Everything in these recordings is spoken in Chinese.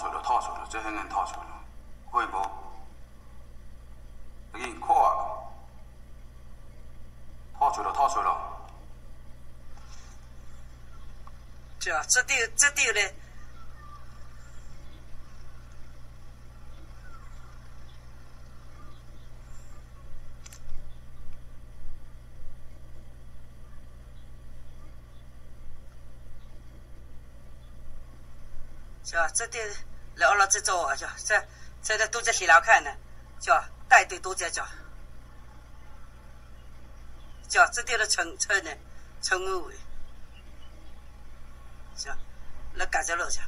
出了，套出来了，这些人套出来了，可以不？给你扣啊！套出来了，套出来了。这这地这地嘞，这这地聊了这周啊，就这这这都在西凉看呢，就带队都在叫，叫这地的城城呢，城门卫。行，那赶着路去。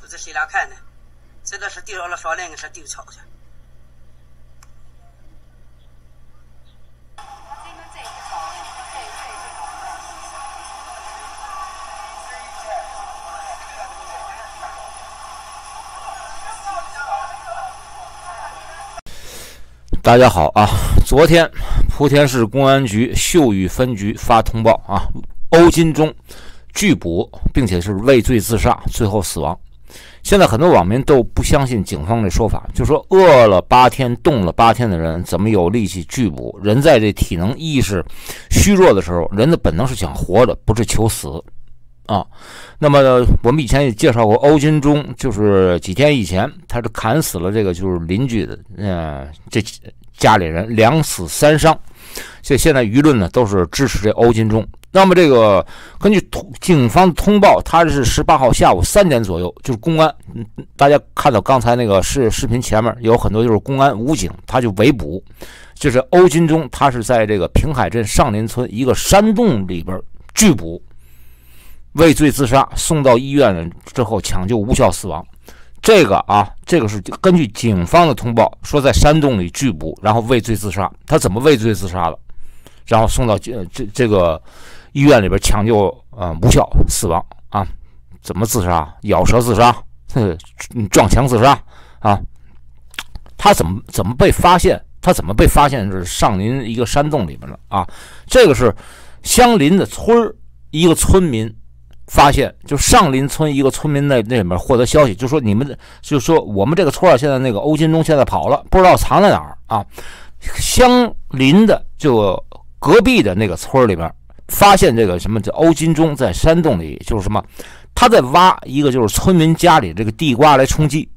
都在西凉看呢，这个是丢了双连，是丢草去。大家好啊！昨天莆田市公安局秀屿分局发通报啊，欧金忠拒捕，并且是畏罪自杀，最后死亡。现在很多网民都不相信警方的说法，就说饿了八天、冻了八天的人怎么有力气拒捕？人在这体能意识虚弱的时候，人的本能是想活着，不是求死啊。那么我们以前也介绍过，欧金忠就是几天以前，他是砍死了这个就是邻居的，嗯，这家里人两死三伤。所以现在舆论呢都是支持这欧金忠。那么这个根据通警方通报，他是十八号下午三点左右，就是公安，大家看到刚才那个视视频前面有很多就是公安武警，他就围捕，就是欧金忠，他是在这个平海镇上林村一个山洞里边拒捕。畏罪自杀，送到医院之后抢救无效死亡。这个啊，这个是根据警方的通报说，在山洞里拒捕，然后畏罪自杀。他怎么畏罪自杀的？然后送到这这这个医院里边抢救啊无效死亡啊？怎么自杀？咬舌自杀？撞墙自杀啊？他怎么怎么被发现？他怎么被发现是上林一个山洞里边了啊？这个是相邻的村儿一个村民。发现就上林村一个村民那那里面获得消息，就说你们就说我们这个村啊，现在那个欧金忠现在跑了，不知道藏在哪儿啊。相邻的就隔壁的那个村里边发现这个什么叫欧金忠在山洞里，就是什么他在挖一个就是村民家里这个地瓜来充饥，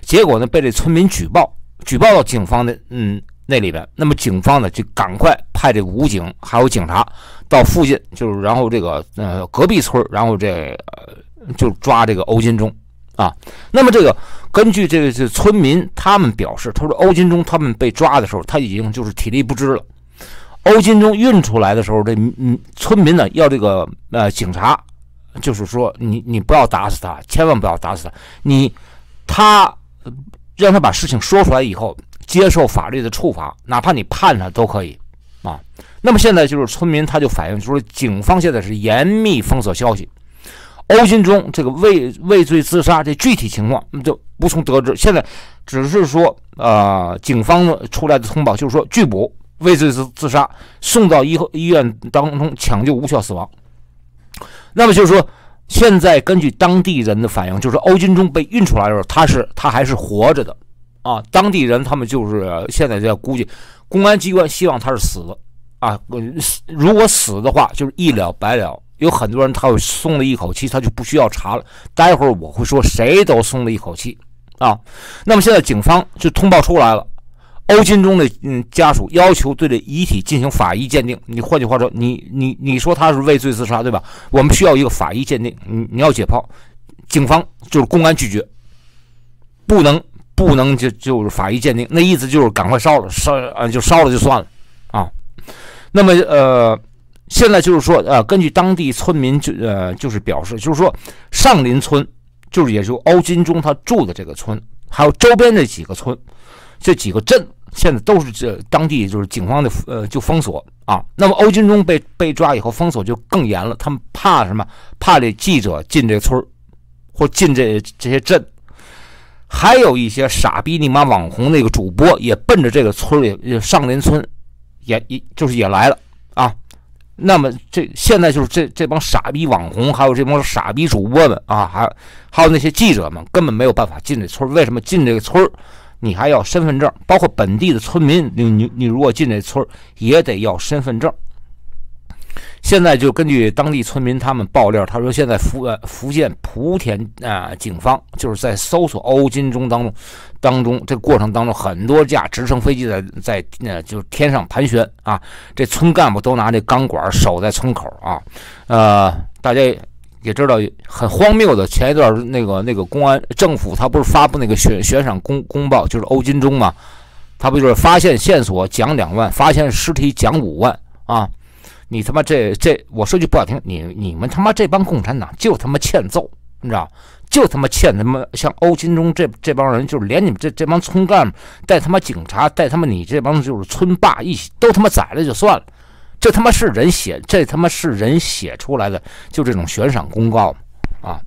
结果呢被这村民举报，举报到警方的嗯。那里边，那么警方呢就赶快派这个武警还有警察到附近，就是然后这个呃隔壁村，然后这呃就抓这个欧金忠啊。那么这个根据这个这村民他们表示，他说欧金忠他们被抓的时候，他已经就是体力不支了。欧金忠运出来的时候，这嗯村民呢要这个呃警察，就是说你你不要打死他，千万不要打死他，你他让他把事情说出来以后。接受法律的处罚，哪怕你判他都可以，啊。那么现在就是村民他就反映，就说警方现在是严密封锁消息。欧金忠这个畏畏罪自杀这具体情况就无从得知。现在只是说，呃，警方出来的通报就是说拒捕，畏罪自自杀，送到医医院当中抢救无效死亡。那么就是说，现在根据当地人的反应，就是欧金忠被运出来的时候，他是他还是活着的。啊，当地人他们就是现在在估计，公安机关希望他是死的啊。如果死的话，就是一了百了。有很多人他会松了一口气，他就不需要查了。待会儿我会说，谁都松了一口气啊。那么现在警方就通报出来了，欧金忠的嗯家属要求对这遗体进行法医鉴定。你换句话说，你你你说他是畏罪自杀对吧？我们需要一个法医鉴定。你你要解剖，警方就是公安拒绝，不能。不能就就是法医鉴定，那意思就是赶快烧了，烧啊就烧了就算了啊。那么呃，现在就是说呃，根据当地村民就呃就是表示，就是说上林村就是也就欧金忠他住的这个村，还有周边这几个村，这几个镇现在都是这当地就是警方的呃就封锁啊。那么欧金忠被被抓以后，封锁就更严了，他们怕什么？怕这记者进这村或进这这些镇。还有一些傻逼你妈网红那个主播也奔着这个村里上林村，也也就是也来了啊，那么这现在就是这这帮傻逼网红，还有这帮傻逼主播们啊，还还有那些记者们，根本没有办法进这村。为什么进这个村，你还要身份证？包括本地的村民，你你你如果进这村，也得要身份证。现在就根据当地村民他们爆料，他说现在福呃福建莆田啊、警方就是在搜索欧金中当中当中这过程当中，很多架直升飞机在在呃就是天上盘旋啊，这村干部都拿这钢管守在村口啊，呃，大家也知道很荒谬的，前一段那个那个公安政府他不是发布那个悬悬赏公公报，就是欧金中嘛，他不就是发现线索奖两万，发现尸体奖五万啊？你他妈这这，我说句不好听，你你们他妈这帮共产党就他妈欠揍，你知道？就他妈欠他妈像欧金中这这帮人，就是连你们这这帮村干部带他妈警察带他妈你这帮就是村霸一起都他妈宰了就算了，这他妈是人写，这他妈是人写出来的，就这种悬赏公告啊！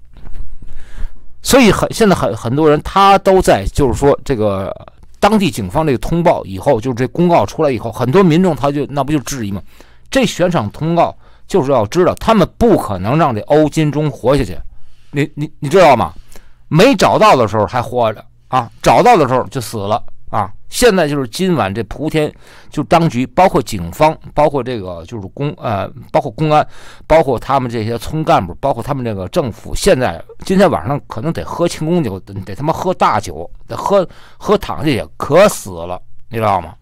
所以很现在很很多人他都在就是说这个当地警方这个通报以后，就是这公告出来以后，很多民众他就那不就质疑吗？这悬赏通告就是要知道，他们不可能让这欧金忠活下去。你你你知道吗？没找到的时候还活着啊，找到的时候就死了啊。现在就是今晚这莆田就当局，包括警方，包括这个就是公呃，包括公安，包括他们这些村干部，包括他们这个政府，现在今天晚上可能得喝庆功酒，得他妈喝大酒，得喝喝躺下去，可死了，你知道吗？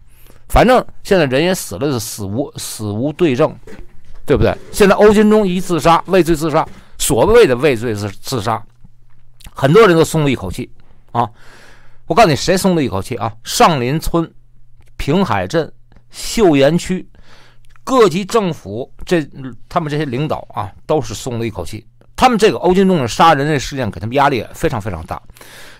反正现在人也死了，是死无死无对证，对不对？现在欧金忠一自杀，畏罪自杀，所谓的畏罪自自杀，很多人都松了一口气啊！我告诉你，谁松了一口气啊？上林村、平海镇、秀岩区各级政府这他们这些领导啊，都是松了一口气。他们这个欧金忠的杀人这事件给他们压力非常非常大。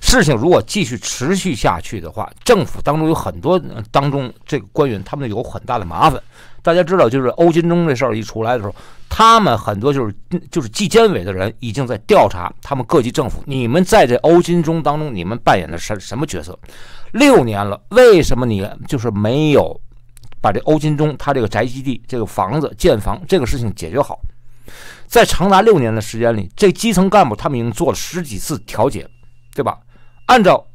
事情如果继续持续下去的话，政府当中有很多当中这个官员，他们有很大的麻烦。大家知道，就是欧金忠这事儿一出来的时候，他们很多就是就是纪检委的人已经在调查他们各级政府，你们在这欧金忠当中，你们扮演的是什么角色？六年了，为什么你就是没有把这欧金忠他这个宅基地这个房子建房这个事情解决好？在长达六年的时间里，这基层干部他们已经做了十几次调解，对吧？按照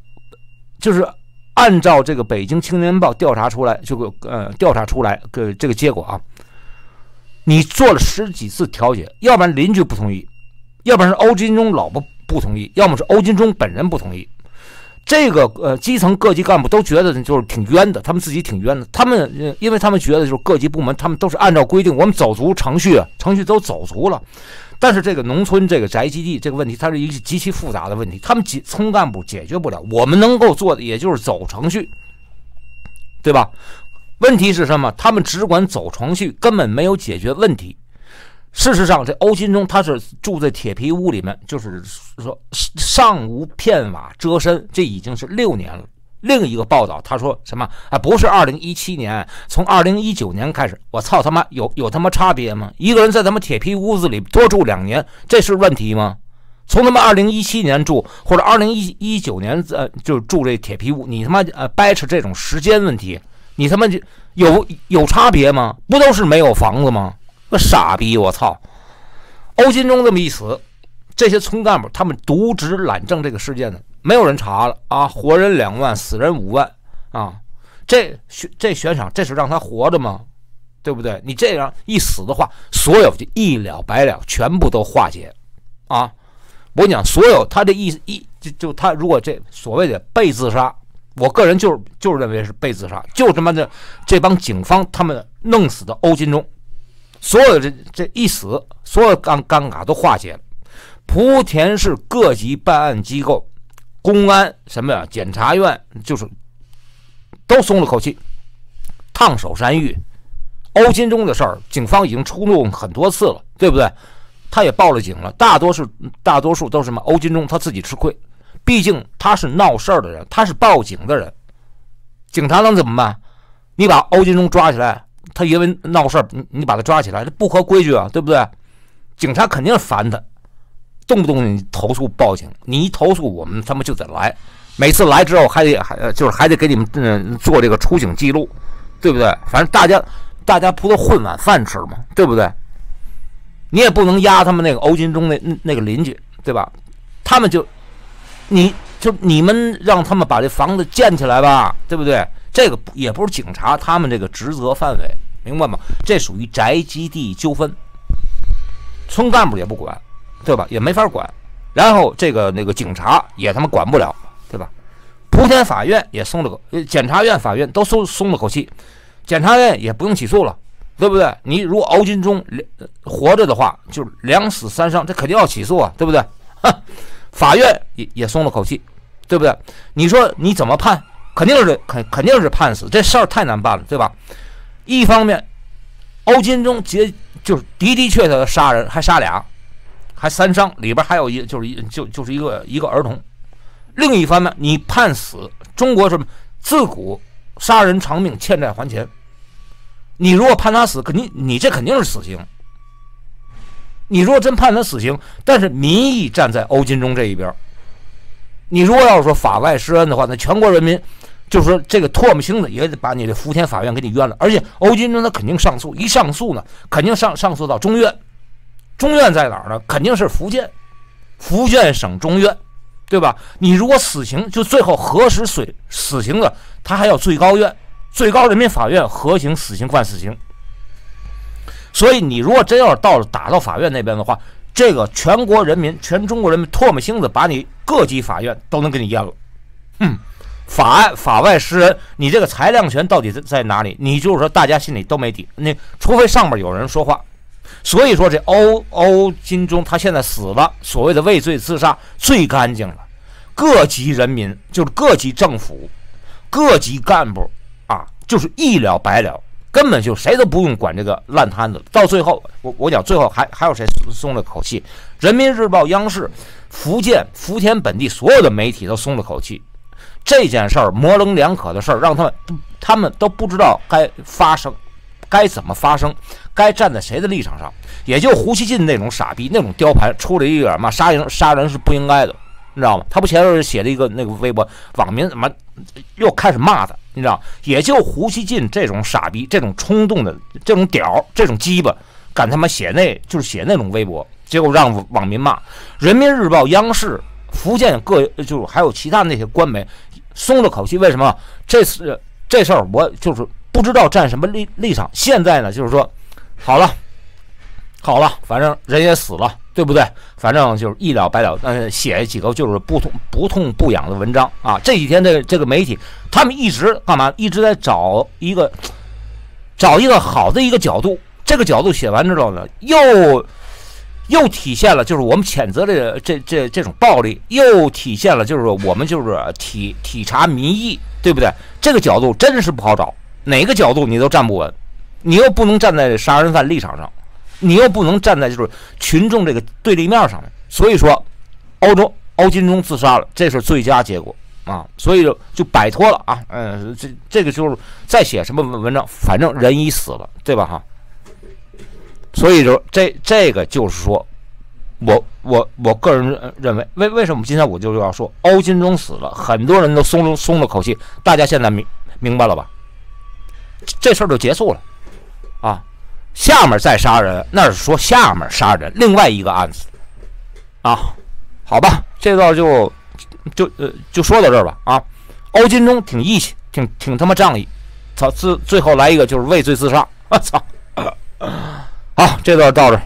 就是按照这个《北京青年报》调查出来，这个呃调查出来个这个结果啊，你做了十几次调解，要不然邻居不同意，要不然是欧金忠老婆不同意，要么是欧金忠本人不同意。这个呃，基层各级干部都觉得就是挺冤的，他们自己挺冤的。他们因为他们觉得就是各级部门，他们都是按照规定，我们走足程序，程序都走足了。但是这个农村这个宅基地这个问题，它是一个极其复杂的问题，他们基村干部解决不了。我们能够做的也就是走程序，对吧？问题是什么？他们只管走程序，根本没有解决问题。事实上，这欧金忠他是住在铁皮屋里面，就是说上无片瓦遮身，这已经是六年了。另一个报道他说什么啊？不是二零一七年，从二零一九年开始，我操他妈有有他妈差别吗？一个人在他妈铁皮屋子里多住两年，这是问题吗？从他妈二零一七年住或者二零一一九年呃就住这铁皮屋，你他妈呃掰扯这种时间问题，你他妈就有有差别吗？不都是没有房子吗？个傻逼！我操！欧金忠这么一死，这些村干部他们渎职揽政这个事件呢，没有人查了啊！活人两万，死人五万啊！这悬这悬赏，这是让他活着吗？对不对？你这样一死的话，所有就一了百了，全部都化解啊！我跟你讲，所有他这一一就就他如果这所谓的被自杀，我个人就是就是认为是被自杀，就他妈的这帮警方他们弄死的欧金忠。所有这这一死，所有尴尴尬都化解了。莆田市各级办案机构、公安什么呀、检察院，就是都松了口气。烫手山芋，欧金忠的事儿，警方已经出动很多次了，对不对？他也报了警了。大多数大多数都是什么？欧金忠他自己吃亏，毕竟他是闹事儿的人，他是报警的人。警察能怎么办？你把欧金忠抓起来。他因为闹事儿，你你把他抓起来，这不合规矩啊，对不对？警察肯定烦他，动不动你投诉报警，你一投诉我们他们就得来，每次来之后还得还就是还得给你们嗯做这个出警记录，对不对？反正大家大家不都混碗饭吃吗？对不对？你也不能压他们那个欧金中那那个邻居，对吧？他们就，你就你们让他们把这房子建起来吧，对不对？这个也不是警察他们这个职责范围，明白吗？这属于宅基地纠纷，村干部也不管，对吧？也没法管。然后这个那个警察也他妈管不了，对吧？莆田法院也松了口，检察院、法院都松松了口气，检察院也不用起诉了。对不对？你如果敖金忠活着的话，就是两死三伤，这肯定要起诉啊，对不对？法院也也松了口气，对不对？你说你怎么判？肯定是肯肯定是判死，这事儿太难办了，对吧？一方面，欧金忠结就是的的确确的杀人，还杀俩，还三伤，里边还有一就是一就就是一个一个儿童。另一方面，你判死，中国什么自古杀人偿命，欠债还钱。你如果判他死，肯定你这肯定是死刑。你如果真判他死刑，但是民意站在欧金忠这一边你如果要是说法外施恩的话，那全国人民就是说这个唾沫星子也得把你的福田法院给你冤了。而且欧金忠他肯定上诉，一上诉呢，肯定上上诉到中院。中院在哪儿呢？肯定是福建，福建省中院，对吧？你如果死刑就最后核实死死刑的，他还要最高院。最高人民法院核刑死刑判死刑，所以你如果真要是到了打到法院那边的话，这个全国人民、全中国人民唾沫星子把你各级法院都能给你淹了。嗯，法案法外施人，你这个裁量权到底在在哪里？你就是说大家心里都没底。那除非上面有人说话。所以说这欧欧金忠他现在死了，所谓的畏罪自杀最干净了。各级人民就是各级政府、各级干部啊。就是一了百了，根本就谁都不用管这个烂摊子。到最后，我我讲最后还还有谁松了口气？人民日报、央视、福建福田本地所有的媒体都松了口气。这件事儿模棱两可的事儿，让他们他们都不知道该发生，该怎么发生，该站在谁的立场上。也就胡锡进那种傻逼，那种雕盘出了一个嘛杀人杀人是不应该的，你知道吗？他不前头写了一个那个微博，网民怎么又开始骂他？你知道，也就胡锡进这种傻逼、这种冲动的、这种屌、这种鸡巴，敢他妈写那，就是写那种微博，结果让网民骂。人民日报、央视、福建各，就是还有其他那些官媒，松了口气。为什么？这次这事儿，我就是不知道站什么立立场。现在呢，就是说，好了，好了，反正人也死了。对不对？反正就是一了百了，呃，写几个就是不痛不痛不痒的文章啊。这几天的这个媒体，他们一直干嘛？一直在找一个找一个好的一个角度。这个角度写完之后呢，又又体现了就是我们谴责这这这这种暴力，又体现了就是说我们就是体体察民意，对不对？这个角度真是不好找，哪个角度你都站不稳，你又不能站在杀人犯立场上。你又不能站在就是群众这个对立面上面，所以说，欧洲欧金忠自杀了，这是最佳结果啊，所以就就摆脱了啊，嗯，这这个就是再写什么文文章，反正人已死了，对吧哈？所以就这这个就是说，我我我个人认为，为为什么今天我就要说欧金忠死了，很多人都松了松了口气，大家现在明明白了吧？这事儿就结束了啊。下面再杀人，那是说下面杀人，另外一个案子，啊，好吧，这段就就呃就说到这儿吧啊。欧金忠挺义气，挺挺他妈仗义，操，最最后来一个就是畏罪自杀，我操，好，这段到这。